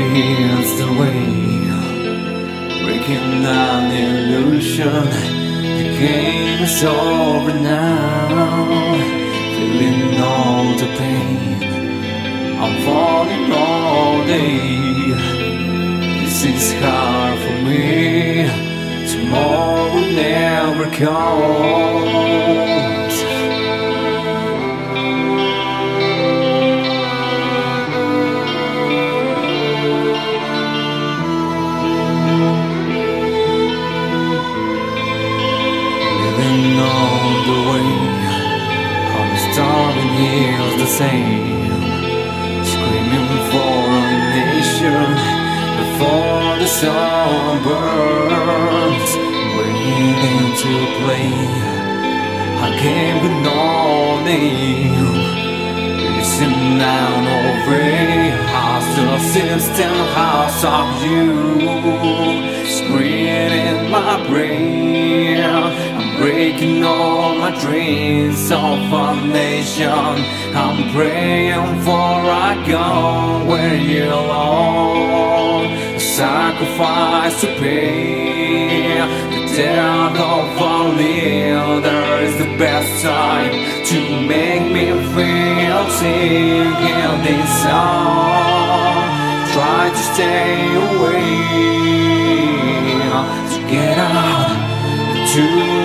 It's the way. Breaking down the illusion The game is over now. Feeling all the pain. I'm falling all day. This is hard for me. Tomorrow will never come. Same. Screaming for a nation before the sun burns. Waiting to play a game with no name. Listen now, no way. House of system, house of you. Screaming in my brain. Breaking all my dreams of a nation. I'm praying for a gun where you belong. A sacrifice to pay. The death of a leader is the best time to make me feel sick in this song. Try to stay away to get out two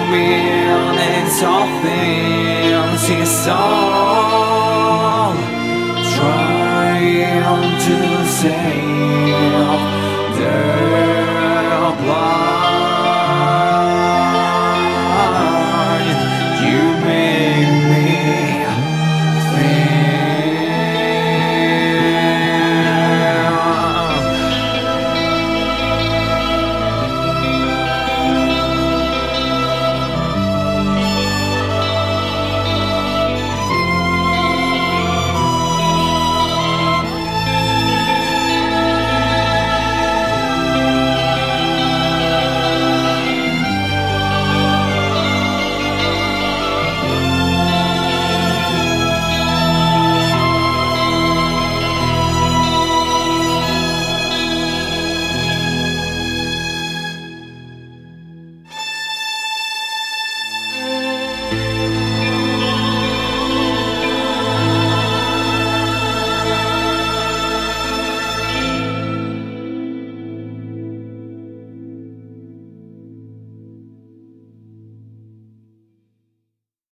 minutes of things is all